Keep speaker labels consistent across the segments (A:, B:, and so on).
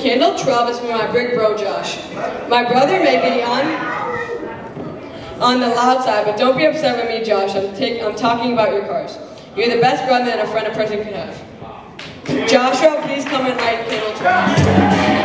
A: Candle 12 is for my big bro Josh. My brother may be on on the loud side, but don't be upset with me, Josh. I'm, take, I'm talking about your cars. You're the best brother that a friend a person could have. Joshua, please come and light candle 12.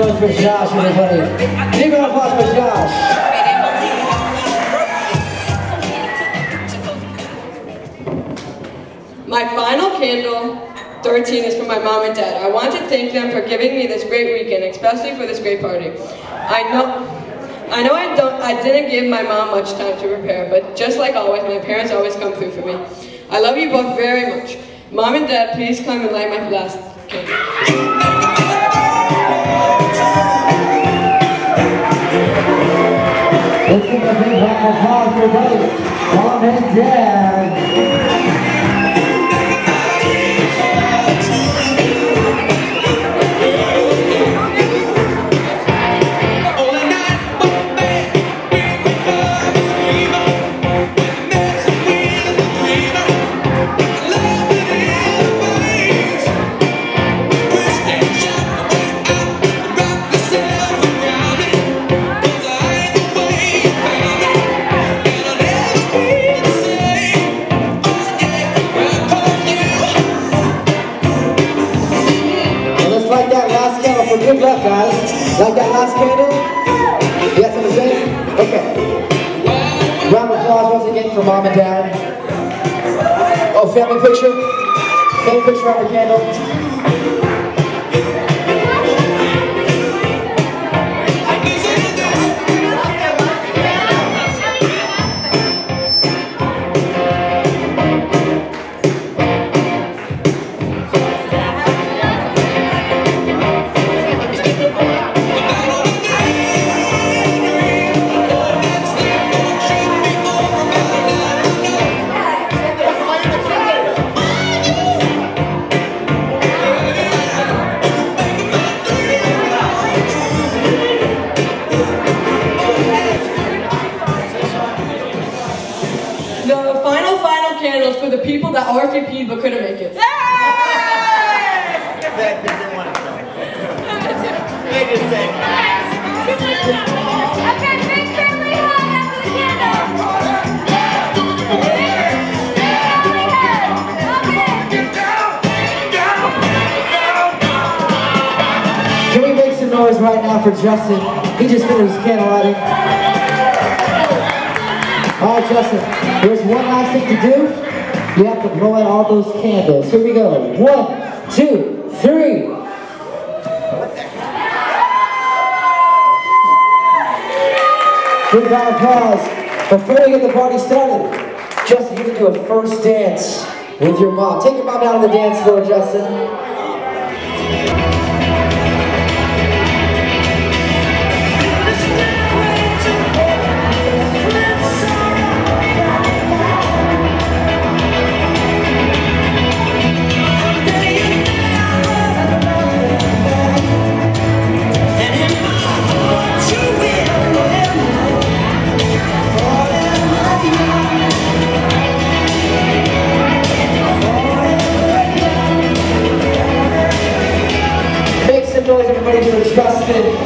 B: For Josh, everybody. Applause for Josh.
A: My final candle, 13, is for my mom and dad. I want to thank them for giving me this great weekend, especially for this great party. I know, I know I don't, I didn't give my mom much time to prepare, but just like always, my parents always come through for me. I love you both very much. Mom and dad, please come and light my last candle.
B: Round of applause for mom and dad. Light that last candle. You got something to say? Okay. Round of applause once again for mom and dad. Oh, family picture. Family picture on the candle.
A: But couldn't make it.
C: Okay, big family hug after the candle. Big family hug. Okay.
B: Can we make some noise right now for Justin? He just finished his candle lighting. All right, Justin, there's one last thing to do. You have to blow out all those candles. Here we go. One, two, three. Big round of applause. Before we get the party started, Justin, you can do a first dance with your mom. Take your mom down to the dance floor, Justin. For